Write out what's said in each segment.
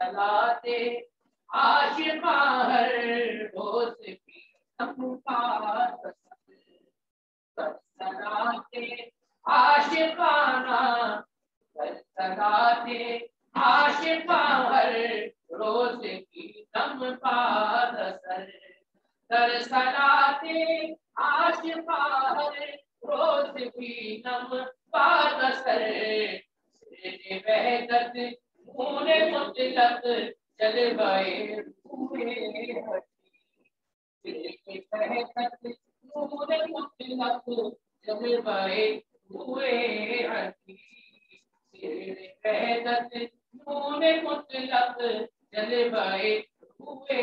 चलाते। आशिमा हर रोज की सलाते आशिकाना सलाते आशिका हर रोज की दम पाद सर दर सलाते आशिका रोज की दम पाद सर वहदत पूरे तक चले गए पूरे तक चले गए पूरे वहदत पूरे तक चले गए पूरे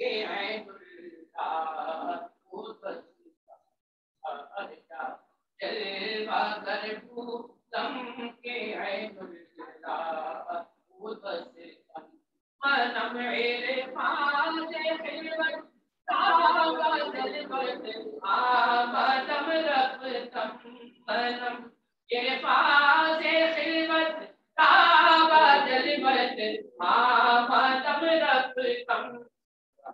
ये है जल बागर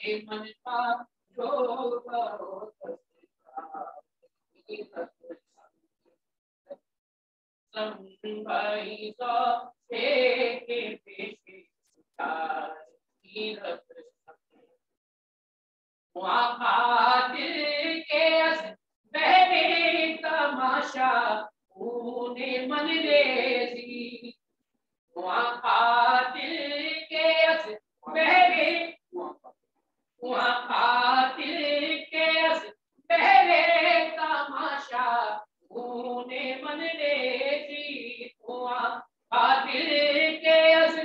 के मन का शोभा संभाई सो के पेशे वहाँ खातिर के बहने तमाशा ऊने मन अस बहने वहाँ खातिर के अस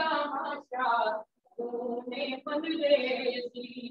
तमाशा मन वहाँ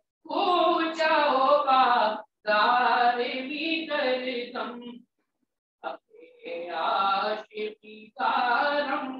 ऊँचा होगा सारे भीतर सम अपने आशिकी कारम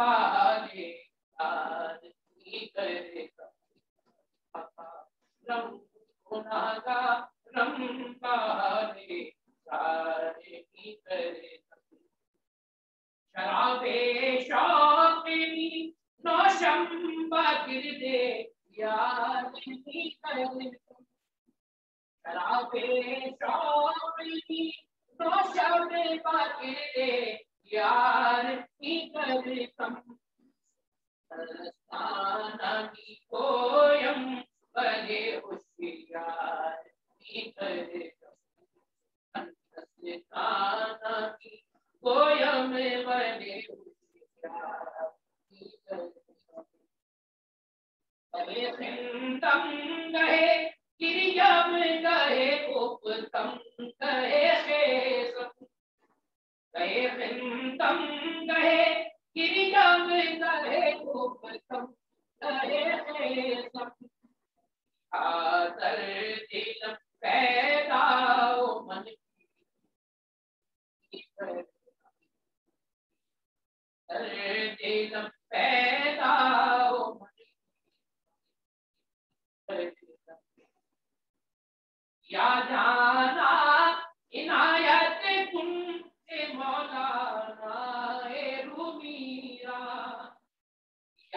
বা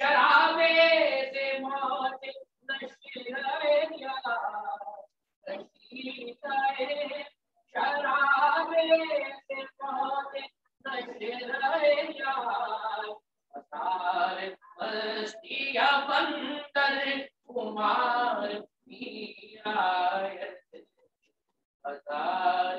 शराबे से मौत शराबे से मौत नशर मस्तिया कुमार पीरायत। हज़ार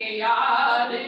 यारे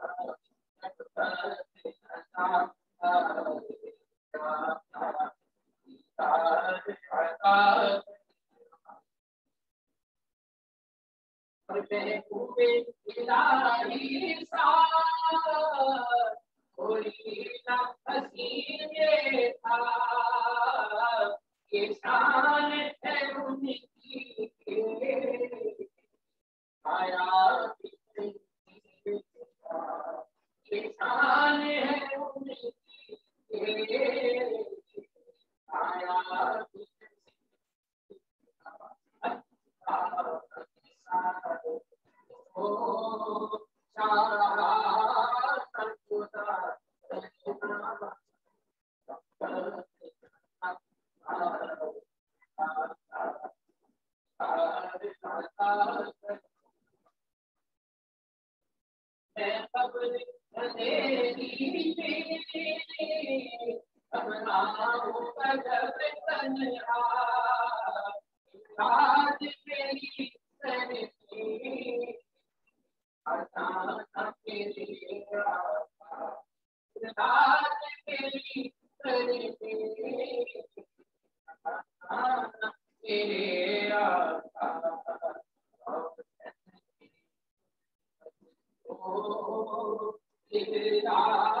Krishna